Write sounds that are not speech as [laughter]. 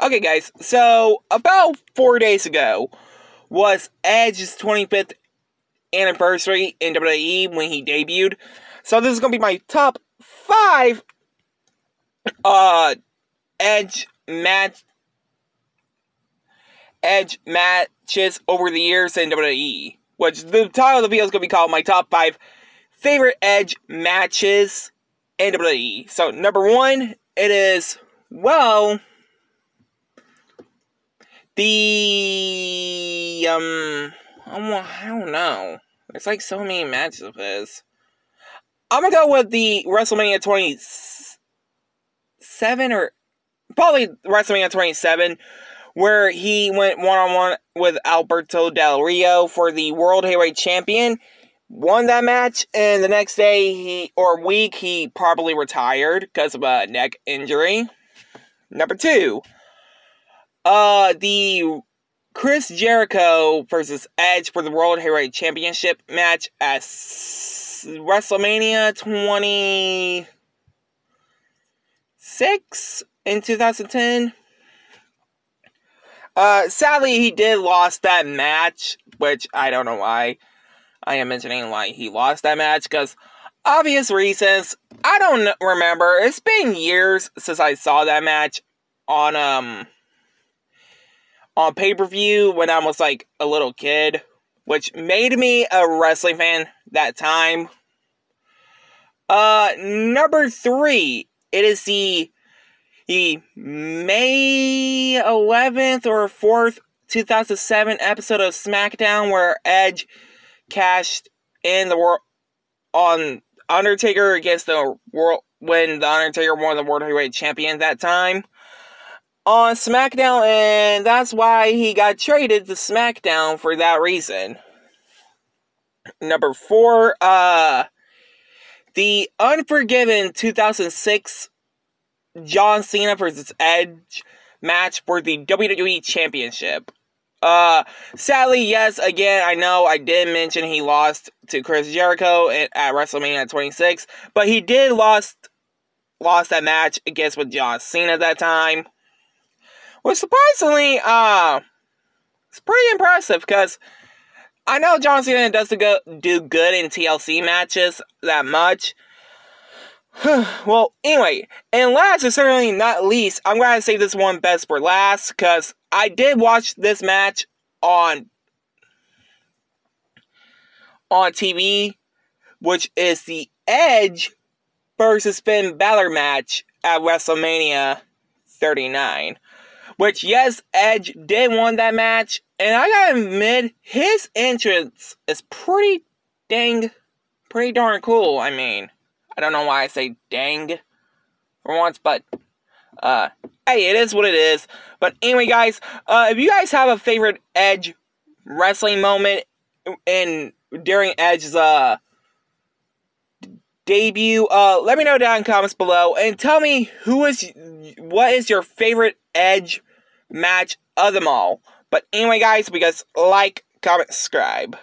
Okay, guys, so about four days ago was Edge's 25th anniversary in WWE when he debuted. So this is gonna be my top five uh Edge match Edge matches over the years in WWE. Which the title of the video is gonna be called my top five favorite Edge matches in WWE. So number one, it is well the um I don't know. There's like so many matches of his. I'm gonna go with the WrestleMania 27 or probably WrestleMania 27, where he went one on one with Alberto Del Rio for the World Heavyweight Champion. Won that match, and the next day he or week he probably retired because of a neck injury. Number two, uh, the Chris Jericho versus Edge for the World Heavyweight Championship match at WrestleMania 26 in 2010. Uh, sadly, he did lost that match, which I don't know why. I am mentioning why he lost that match because obvious reasons. I don't remember. It's been years since I saw that match on um on pay per view when I was like a little kid, which made me a wrestling fan that time. Uh, number three, it is the the May 11th or 4th, 2007 episode of SmackDown where Edge cashed in the world on Undertaker against the world when the Undertaker won the World Heavyweight Champion that time on SmackDown, and that's why he got traded to SmackDown for that reason. Number four, uh, the Unforgiven 2006 John Cena versus Edge match for the WWE Championship. Uh, sadly, yes, again, I know I did mention he lost to Chris Jericho at, at WrestleMania 26, but he did lost lost that match against with John Cena at that time. Which surprisingly, uh, it's pretty impressive because I know John Cena doesn't go, do good in TLC matches that much. [sighs] well, anyway, and last but certainly not least, I'm going to save this one best for last because I did watch this match on on TV, which is the Edge versus Finn Balor match at WrestleMania 39. Which, yes, Edge did win that match, and I gotta admit, his entrance is pretty dang, pretty darn cool. I mean, I don't know why I say dang for once, but, uh, hey, it is what it is. But anyway, guys, uh, if you guys have a favorite Edge wrestling moment in during Edge's, uh, debut. Uh, let me know down in comments below and tell me who is what is your favorite Edge match of them all. But anyway, guys, because like, comment, subscribe.